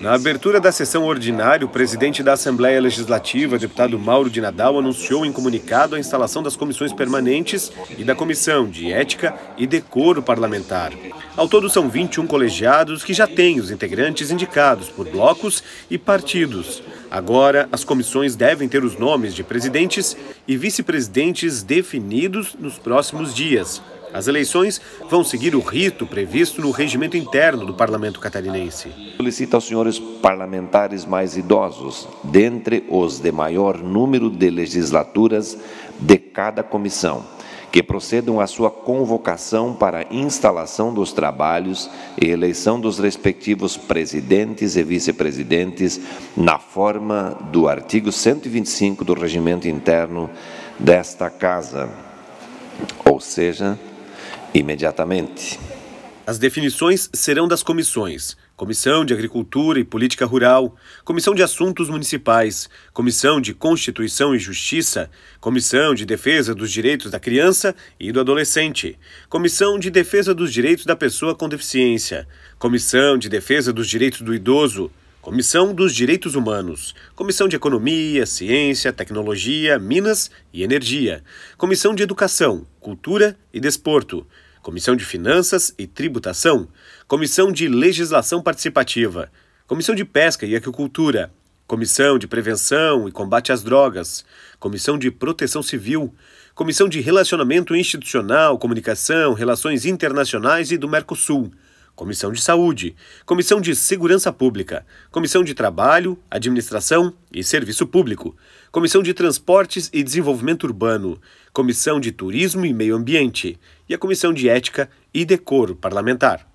Na abertura da sessão ordinária, o presidente da Assembleia Legislativa, deputado Mauro de Nadal, anunciou em comunicado a instalação das comissões permanentes e da Comissão de Ética e Decoro Parlamentar. Ao todo, são 21 colegiados que já têm os integrantes indicados por blocos e partidos. Agora, as comissões devem ter os nomes de presidentes e vice-presidentes definidos nos próximos dias. As eleições vão seguir o rito previsto no regimento interno do parlamento catarinense. Solicito aos senhores parlamentares mais idosos, dentre os de maior número de legislaturas de cada comissão, que procedam à sua convocação para instalação dos trabalhos e eleição dos respectivos presidentes e vice-presidentes na forma do artigo 125 do regimento interno desta Casa. Ou seja, imediatamente. As definições serão das comissões: Comissão de Agricultura e Política Rural, Comissão de Assuntos Municipais, Comissão de Constituição e Justiça, Comissão de Defesa dos Direitos da Criança e do Adolescente, Comissão de Defesa dos Direitos da Pessoa com Deficiência, Comissão de Defesa dos Direitos do Idoso, Comissão dos Direitos Humanos, Comissão de Economia, Ciência, Tecnologia, Minas e Energia, Comissão de Educação, Cultura e Desporto, Comissão de Finanças e Tributação, Comissão de Legislação Participativa, Comissão de Pesca e Aquicultura, Comissão de Prevenção e Combate às Drogas, Comissão de Proteção Civil, Comissão de Relacionamento Institucional, Comunicação, Relações Internacionais e do Mercosul, Comissão de Saúde, Comissão de Segurança Pública, Comissão de Trabalho, Administração e Serviço Público, Comissão de Transportes e Desenvolvimento Urbano, Comissão de Turismo e Meio Ambiente e a Comissão de Ética e Decoro Parlamentar.